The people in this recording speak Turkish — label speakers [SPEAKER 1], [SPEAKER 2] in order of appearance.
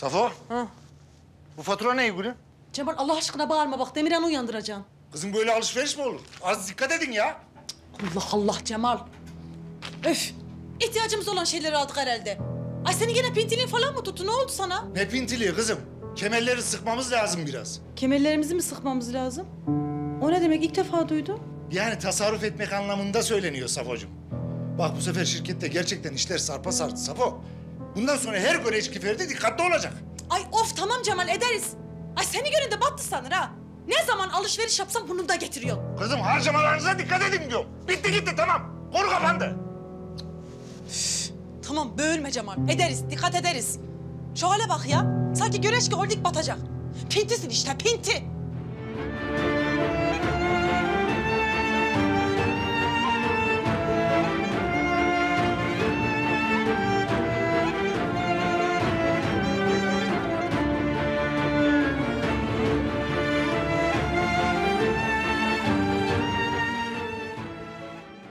[SPEAKER 1] Safo,
[SPEAKER 2] Ha.
[SPEAKER 1] bu fatura ne gülüm?
[SPEAKER 2] Cemal Allah aşkına bağırma bak Demirhan'ı uyandıracaksın.
[SPEAKER 1] Kızım böyle alışveriş mi olur? Az dikkat edin ya.
[SPEAKER 2] Allah Allah Cemal. Öf. İhtiyacımız olan şeyleri aldık herhalde. Ay senin gene pintiliğin falan mı tuttu? Ne oldu sana?
[SPEAKER 1] Ne pintiliği kızım? Kemerleri sıkmamız lazım biraz.
[SPEAKER 2] Kemerlerimizi mi sıkmamız lazım? O ne demek? İlk defa duydum.
[SPEAKER 1] Yani tasarruf etmek anlamında söyleniyor Safocuğum. Bak bu sefer şirkette gerçekten işler sarpa sardı Safo. Bundan sonra her göreçki ferdi dikkatli olacak.
[SPEAKER 2] Ay of tamam Cemal ederiz. Ay seni görün de battı sanır ha. Ne zaman alışveriş yapsam bunu da getiriyorsun.
[SPEAKER 1] Kızım harcamalarınıza dikkat edin diyorum. Bitti gitti tamam. Konu kapandı.
[SPEAKER 2] Tamam böğülme Cemal. Ederiz, dikkat ederiz. Şu hale bak ya. Sanki Göreçki Holding batacak. Pintisin işte, pinti.